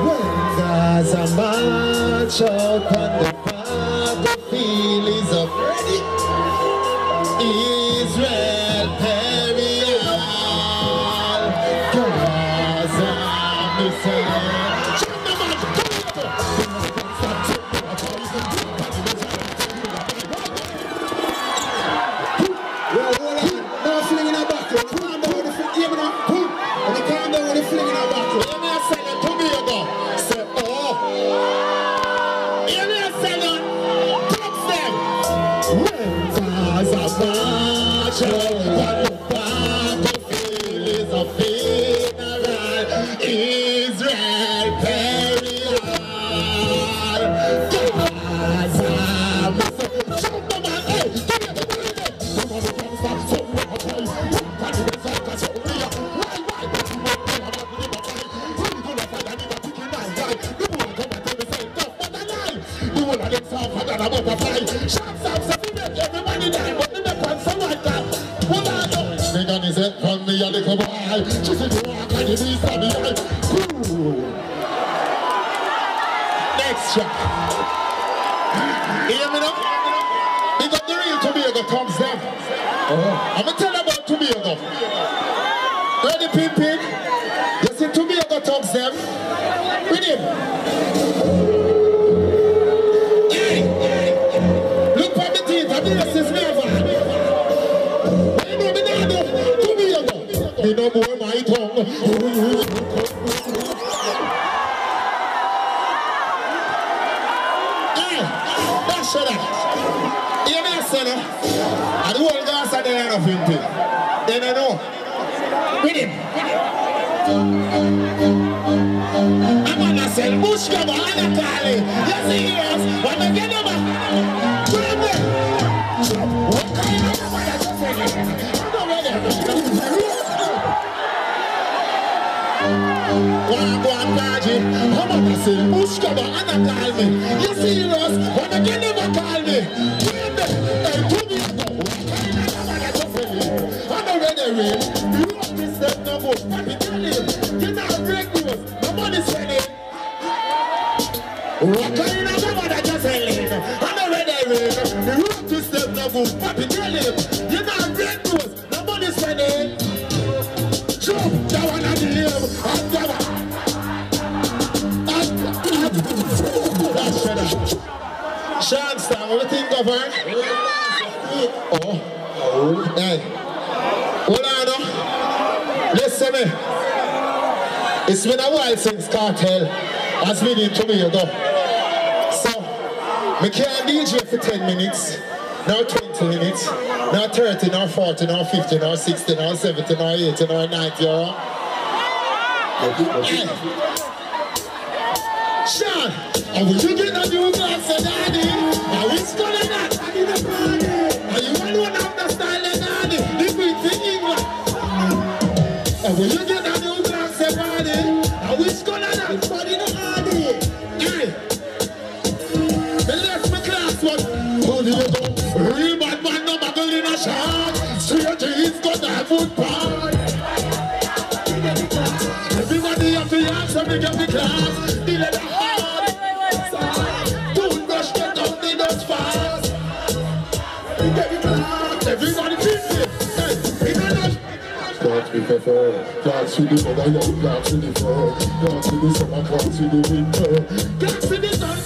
As I march Next shot. Hear me now? The real Tobago thumbs them. I'm gonna tell you about Tobago. Ready, pin? You see Tobago thumbs them? With him. Look for the teeth. I mean, this is never. You know me now, though. Tobago. Me no more my tongue. Whole gas are there of him, too. They don't know. With him. I'm on a cell. Bush a call it. You see us? When I get put them. What kind of number that you say? I'm not ready. One, one, Kaji. I'm on a cell. Bush cover, I'm a call me. You see? When I get call me. I'm not ready, real. You want this step no more. Tell him. You not break news. No money spending. What kind of number that you selling? I'm not ready, real. The road to step no more. Papi, tell him. You not break news. No money spending. Jump, that one at the him. And that one. That's better. Sean Star, what do you think of her? Oh. Hey. Hold on now. Listen me. It's been a while since Kartel has been in Tobago. So, we can't DJ for 10 minutes, now 20 minutes, now 30, now 40, now 50, now 60, now 70, now 80, now 90, alright? Hey. Sean, are we drinking a new glass of daddy? Foot. Everybody have to the class. The. Dance the fur, dance with the the the summer, dance with the winter, dance the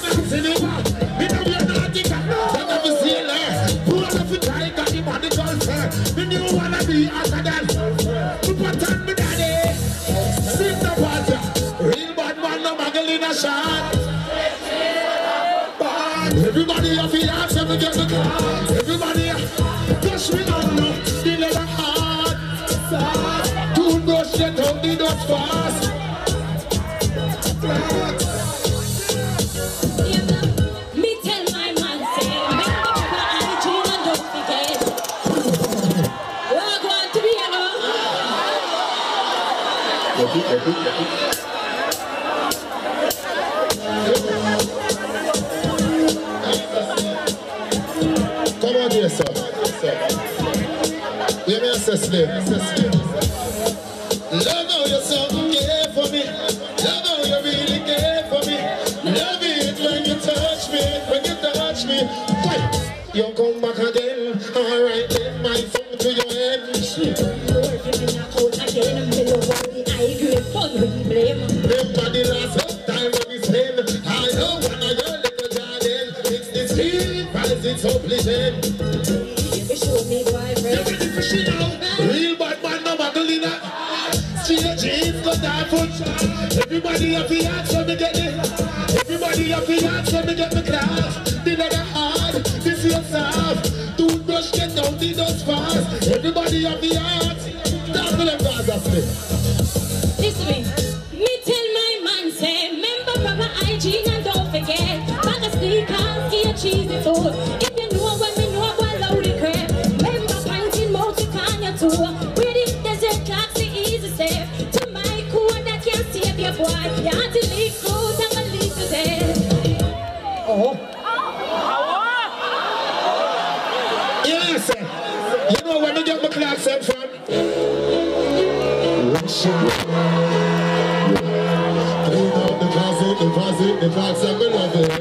shot. Everybody have to answer me get the. Everybody touch me on now. The leather hard. Toothbrush get out the dust fast. Wednesday. Love how you something care for me. Love how you really care for me. Love it when you touch me, when you touch me. Wait, you come back again. All right, take my phone to your head. Remember the last time when we spent I know when I got little It's this heat, but it's obligation Everybody have the heart, so me get the Everybody have the heart, so me get the class. The leather hard, this is soft Toothbrush get down, the dust fast. Everybody have the heart, that's the left hand of me the parts of my loving.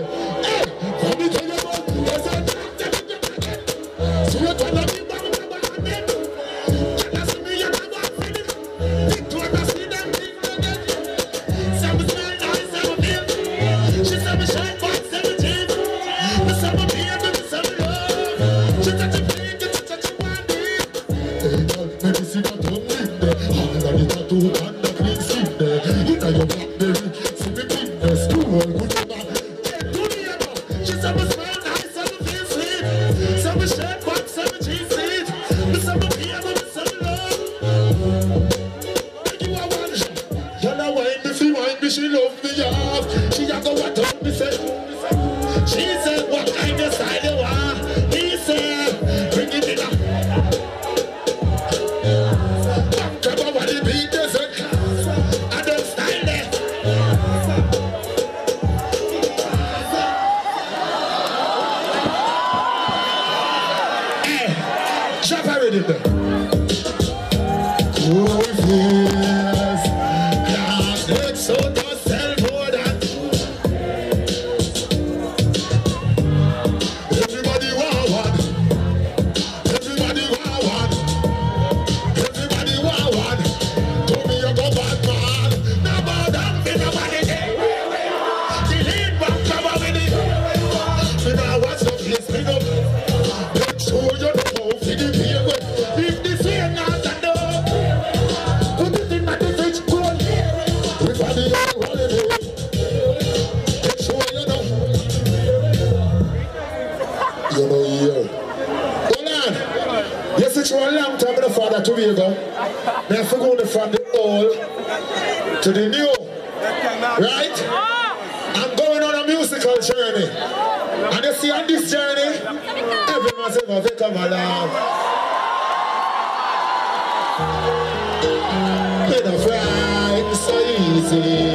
России.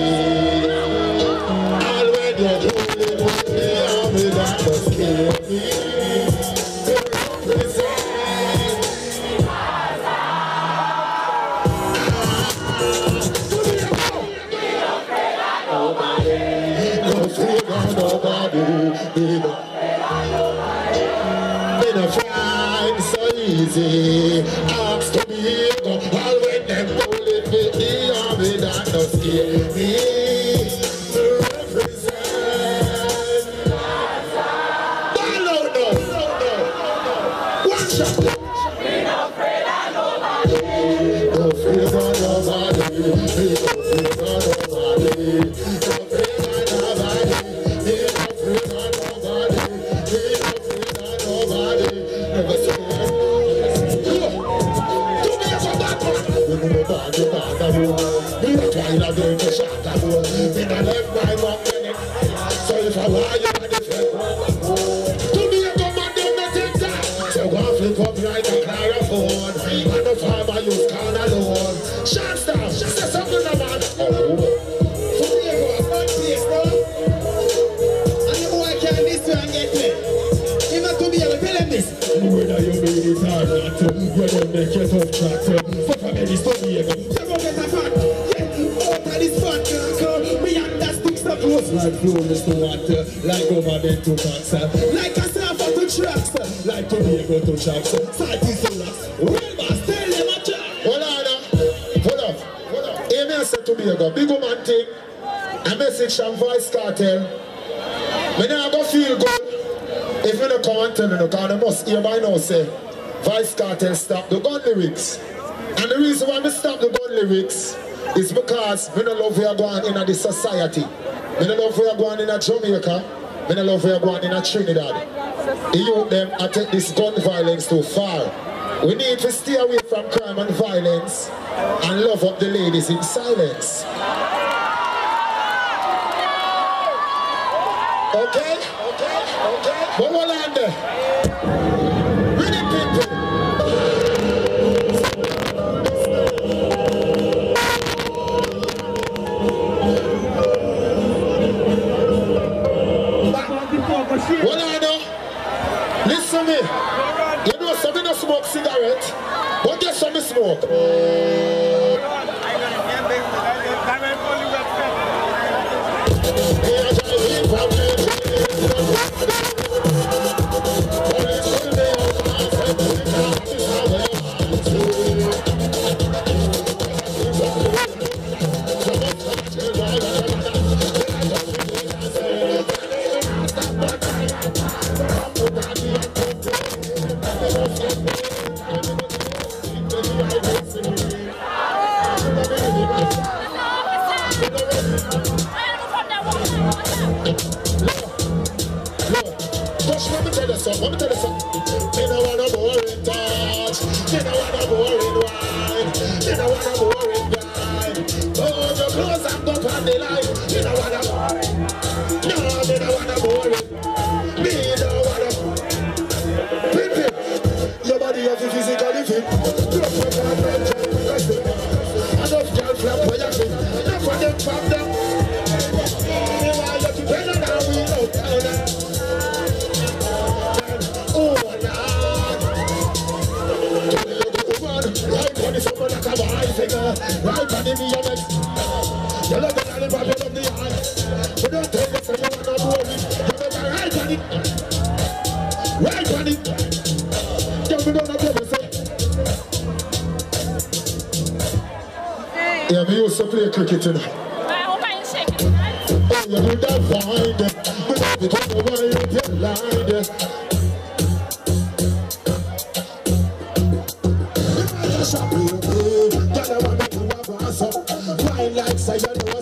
on no scale. track from Fuck a fact Yeah, out of this Like to tax a server to tracks Like Tobago to tracks Sight is the Hold on Hold up Hold up Hey, me say Tobago Big woman thing message from Vybz Kartel Me now go you don't come and tell me no Because they say Vybz Kartel stop the gun lyrics. And the reason why we stop the gun lyrics is because we don't love where are going in the society. We don't love where are going in Jamaica. We don't love where are going in Trinidad. The youth them take this gun violence too far. We need to stay away from crime and violence and love up the ladies in silence. Okay? Listen me. You know something to smoke cigarette, but get some smoke. Blind, yeah. Shop you, girl, I wanna do a boss up. Wine like say you know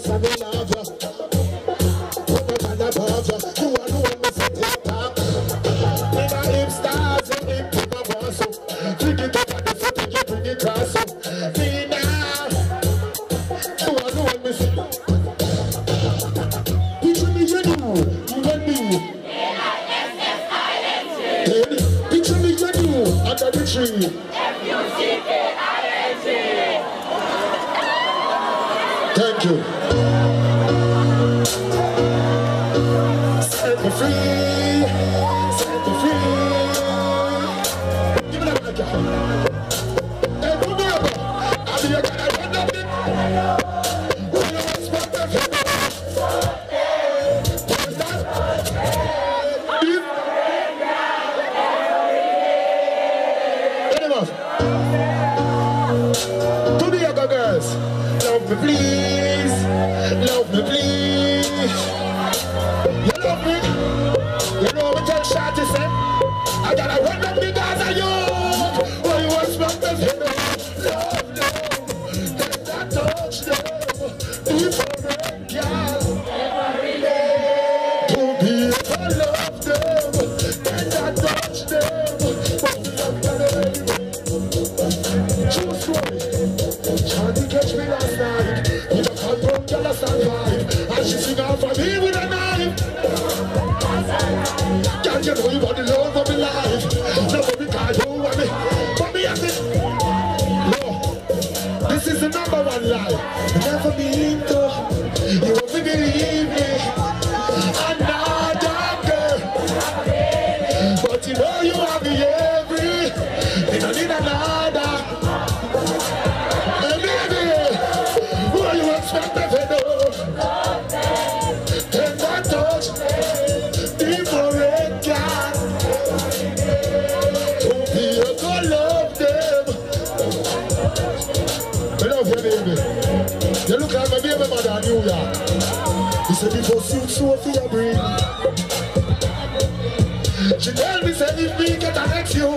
say if me get an you.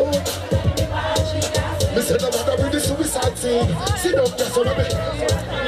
Me say no matter with the suicide scene. Sit down, of so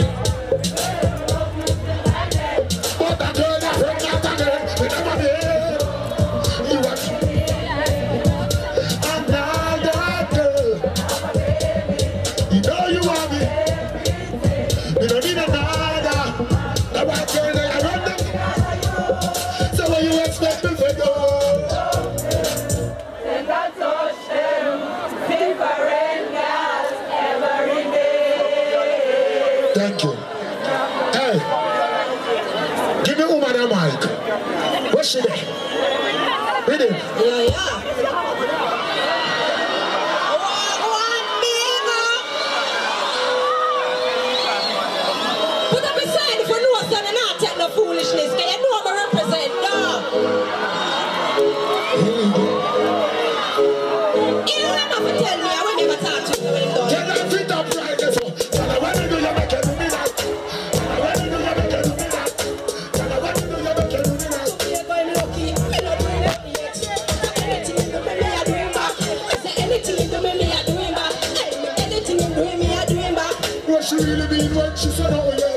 She really mean what she said, oh yeah.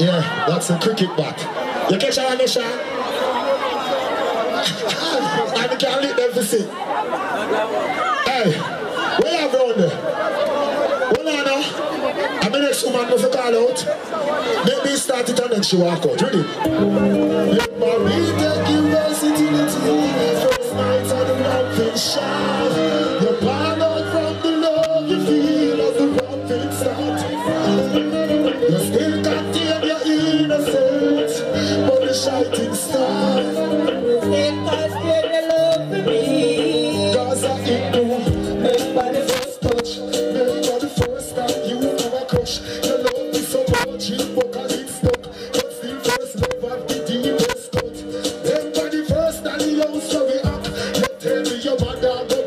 Yeah, that's a cricket bat. You catch on shot. Hey, where are you going there? Hold on now. I'm the next woman to call out. Let me start it and then she walk out. Ready? Let my the first night. God.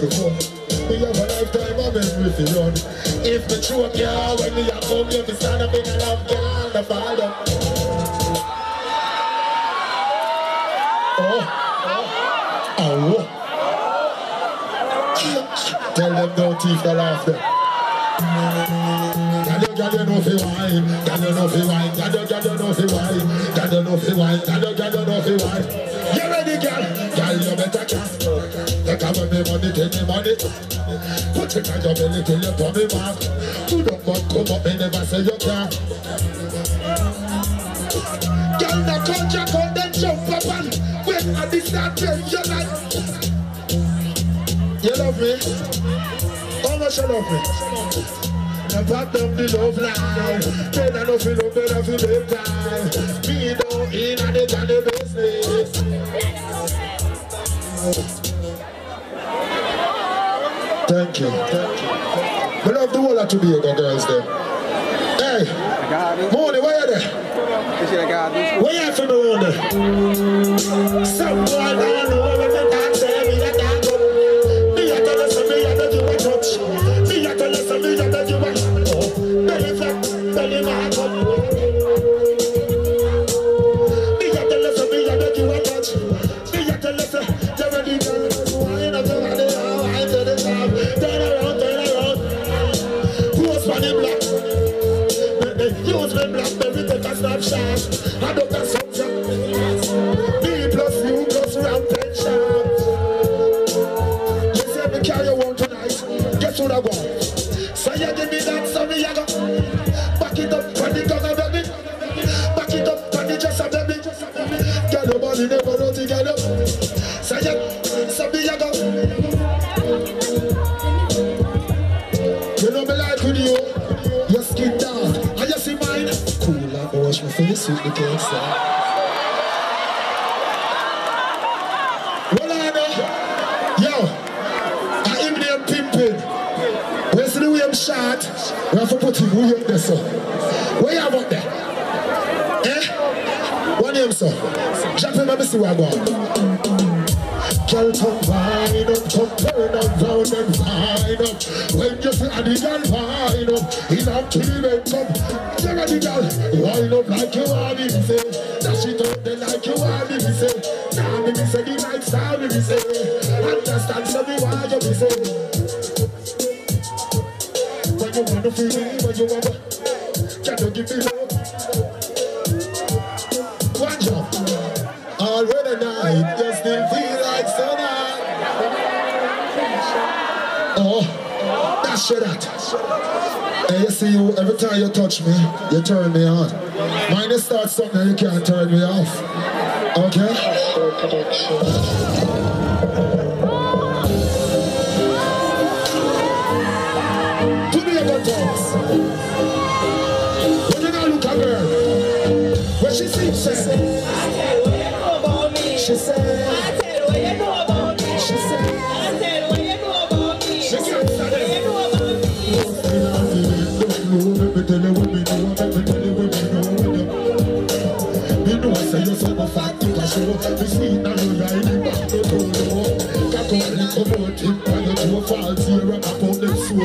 We fun. We have a lifetime of memory to run. If me choke you, when me a come, you be stand up in a love, girl, the father. Oh, oh, oh. Tell them don't teeth the laughter. Girl, you, know fi wine. Girl, you know fi girl, you know fi wine. Girl, you know fi wine. Girl, you know fi wine. Money, take me money. Put it on your belly till your tummy mark. You don't want come up, me never say you can. Girl, come jack on, then jump up and when I this start when you like. You love me? How much you love me? Now pop the love line. Then I know feel then I feel time. Me down in and the Johnny business. Thank you. We love the whole of Tobago girls there. Hey, Mooney, where you there? Where are you from around there? Some boy don't know the. Well, I know. Yo, I am there pimping. Where's the way I'm shot? We have to put him way up there, so. Where you have up there? Eh? What name, sir? In, let me see where I'm going. Girl, come wind up, come turn around and wind up. When you see a the girl wind up, in to the bed, come. You ready, girl? Wind up like you want to say. Dash it up then like you want to say. Now me say the night style me say. Understand so me why you me say. When you wanna feel me, when you wanna, can you give me Hey, you see you, every time you touch me, you turn me on. Mine you start something, you can't turn me off. Okay? To me about talks. When you look at her, when she sings, say, I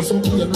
so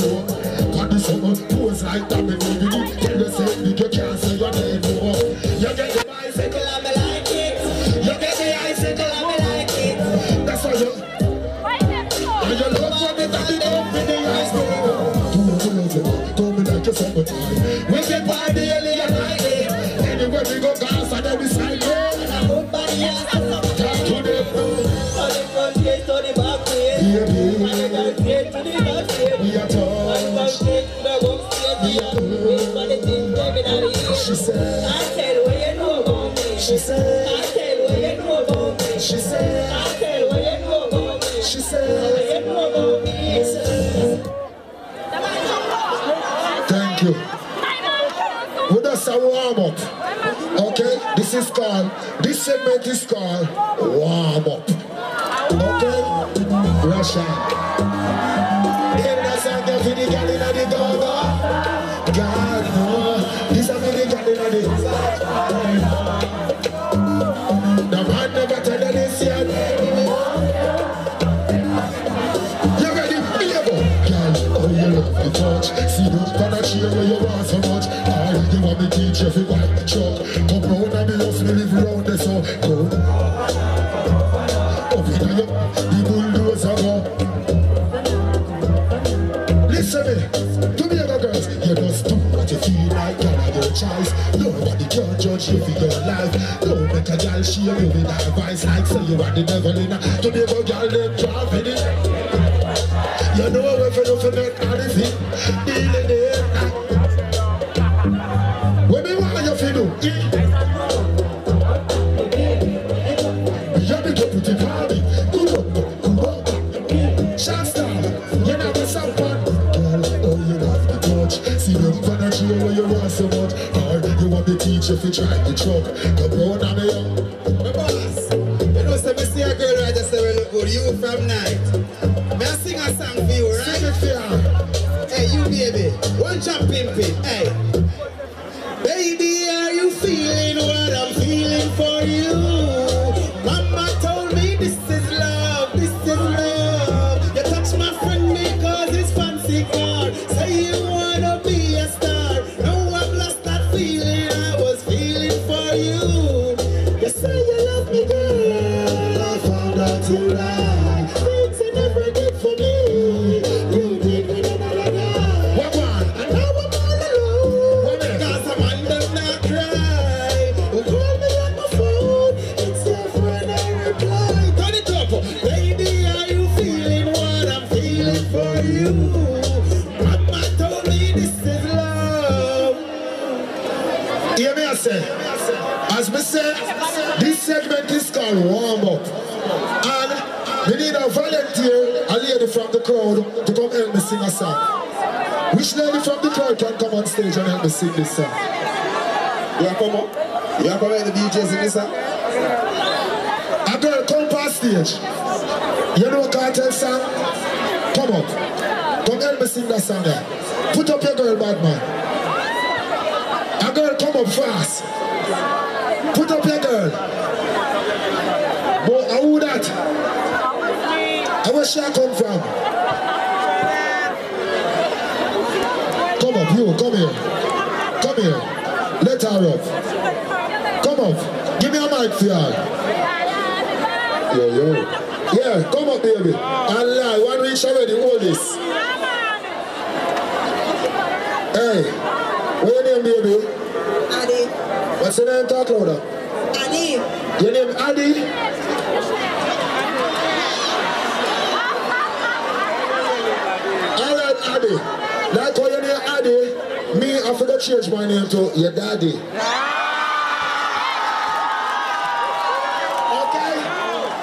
this segment is called warm up. Okay? Russia. Them that song them for the girl inna the go-go. God, no. This the man never tell you this yet. You ready? Girl, oh, you the. See banana chair where you want so you want me teach you you wipe the truck. Come round and me house, me live round there, so go. Up inna your, the bulldozer go. Listen me, to me other girls, you just do what you feel like, girl, and your choice. Nobody can judge you for your life. Don't make a girl share you with advice like say you are the devil in. To crowd, to come help me sing a song. Which lady from the crowd can come on stage and help me sing this song? You come up. You come at the DJs in this song. A girl come past stage. You know Kartel song? Come up. Come help me sing that song there. Put up your girl, bad man. A girl come up fast. Put up your girl. But who that? Where she come from? Come here. Let her up. Come up. Give me a mic for her. Yo, yo. Yeah, come up, baby. Lie, one reach already, hold this. Hey, what your name, baby? Addy, What's your name, talk louder? Addy, Your name, Addy? I change my name to your daddy. Okay?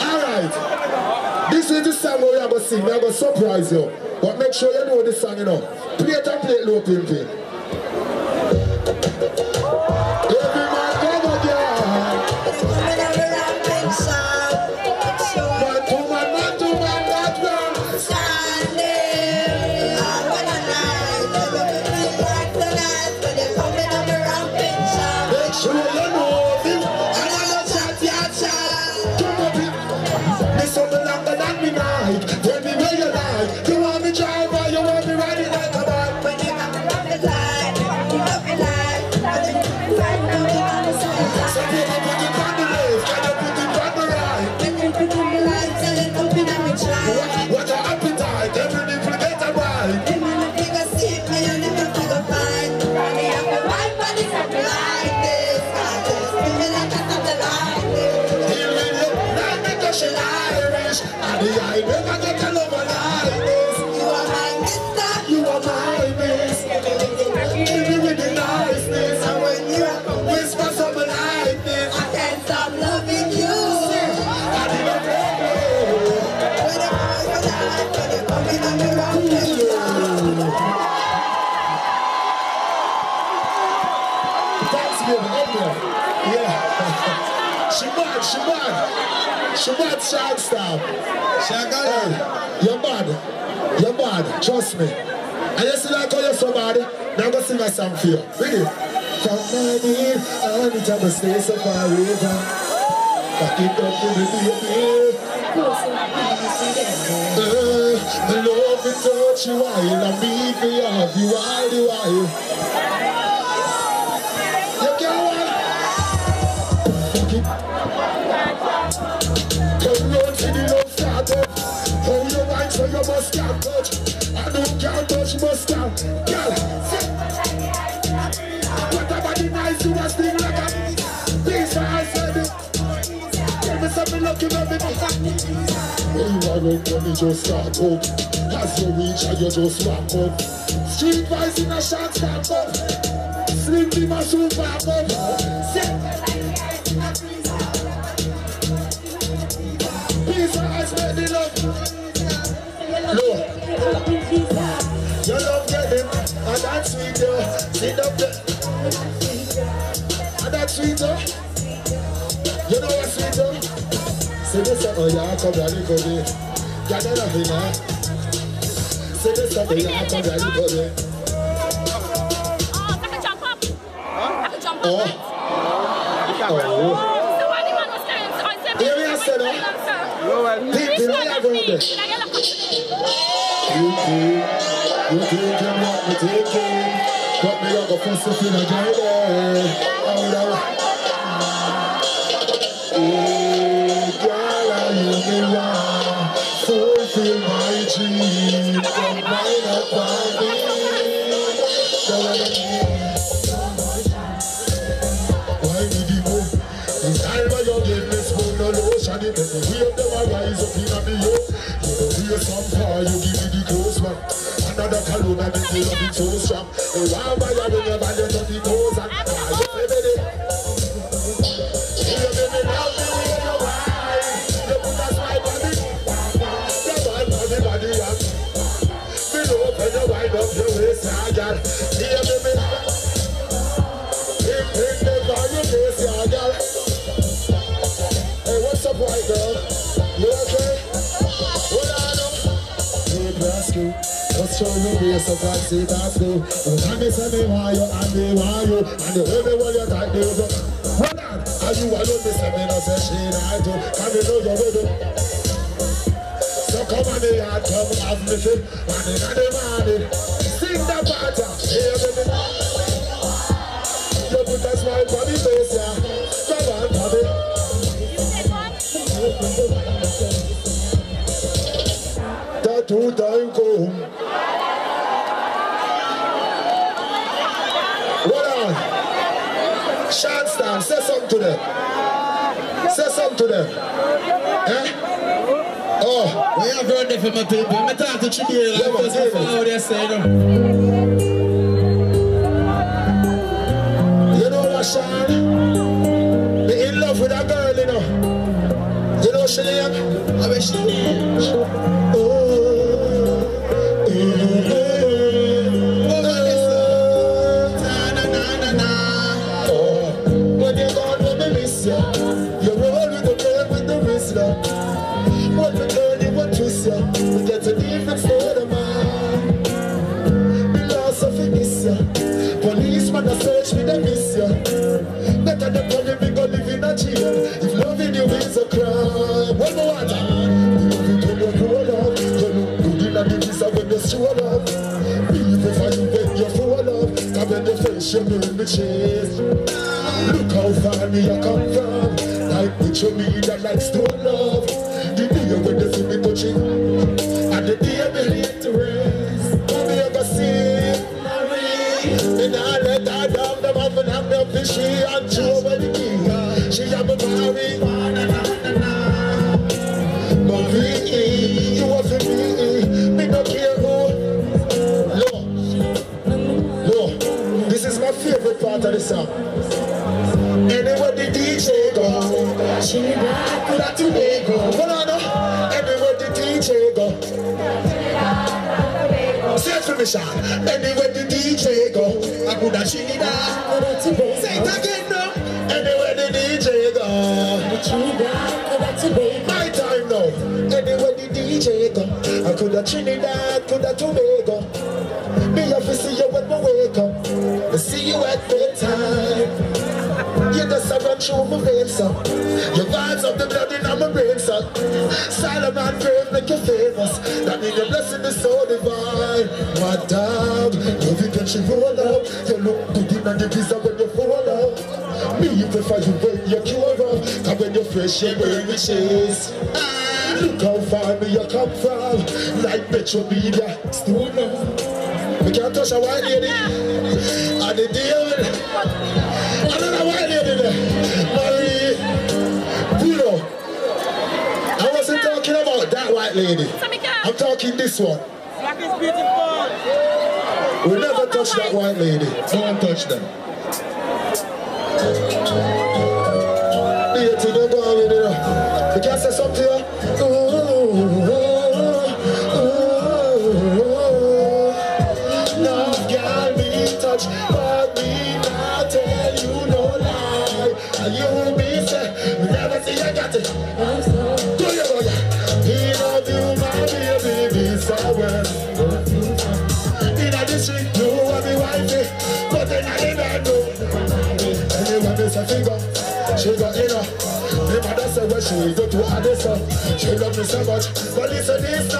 Alright. This is the song we are going to sing. Are going to surprise you. But make sure you know this song, you know. Play it and play it low, Pimpy. Bad. Shag Star. Shagala. Hey, you're bad. You're bad, trust me. And you see like call you're so bad, now I'm gonna sing a song for you. Ready? From my knee, I need to stay so far away from. Back it up to the baby. Uh, the love it touch you while I me for you, the while, the while. Must can't. Girl, sit. Whatever the nice you must sting like a piece of ice, baby. Tell me just start up. As you reach and you just walk up. Street voice in a shot start up. Slim a shoot back up. Peace ice, make the love. Your love get him, and that sweet yo. Sit up there. And that sweet yo. You know what sweet yo? Say this up, oh yeah, come ready for me. Yeah, they love me now. Say this up, oh yeah, come ready for me. Oh, I can jump up. I can jump up. Oh, oh. So why the man was saying, I said, Here we are, sir, no? People, I have heard this. You want me taking. But me a go fuss up in a garden Oh no strong say that's good. You tell me, want you, and me want you, and way you, that go. Hold on, are you alone? Say me no say she not do, me know you with it. So come on the yard, come have me fit, and in the morning, That from my people. I'm talking to you Yeah, man, yeah, man. how they say no. you know what, Sean? Me in love with a girl, you know. You know she name? I wish you knew. In the chase. Look how far me I come from. Like with you me that like stone love. The day when they see me touching, Trinidad, could I Tobago. Hold on, no. Anywhere the DJ go. Say it for me, Sean. Anywhere the DJ go, I could have seen Trinidad. Say it again, no. Anywhere the DJ go. My time now. Anywhere the DJ go, I coulda Trinidad, coulda Tobago. Me have to see you when we wake up. Through my veins, so Your vibes of the blood in my brain, so Solomon grave make you famous. That mean your blessing is so divine. My dog, every time she roll up You look good in the pizza when you fall up. Me you prefer you when you cure up. Cause when you're fresh you burn with cheese Ah, Look how far me you come from. Like Metro Media, still no We can't touch a white lady. And the deal about lady. I'm talking this one. Black is beautiful. We never touch that white lady. Don't touch them. She got enough. Me mother say when she go to Addison, she love me so much, but listen this.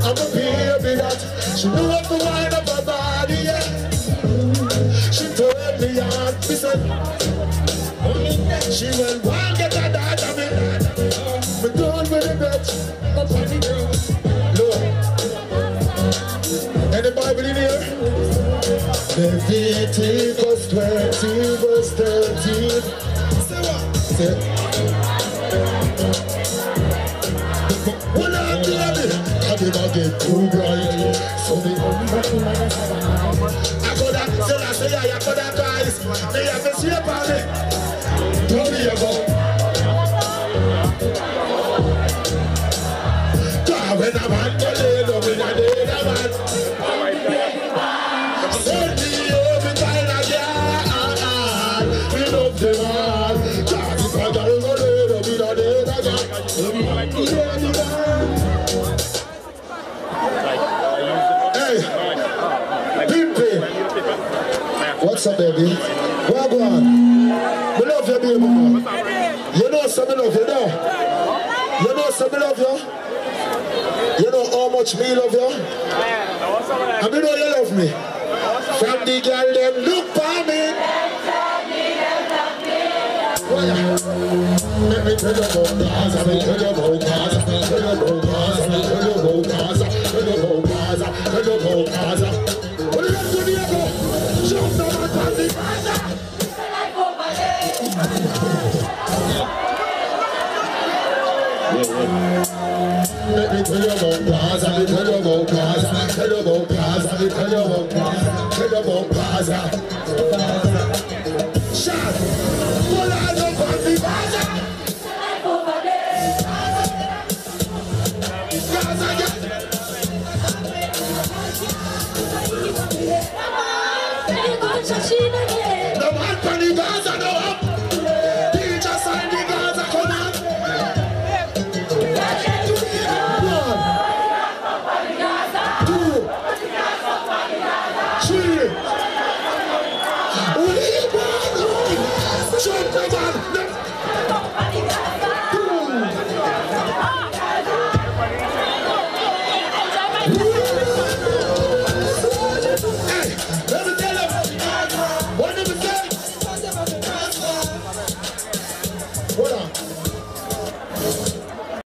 I'm a baby that she knew what to wind up her body, yeah. She told me on, she said, she will want what? Say. When I'm baby, I did not get too bright. So me I coulda, say I say I coulda guys. Me have to sleep on me. You know some love you? You know how much me love you? And me know you love me. From the girl them look for me. Let me tell you about Gaza, let me tell you about Gaza, let me tell you about Gaza, let me tell you about Gaza, let me tell you about Gaza, tell you about Gaza. Shot.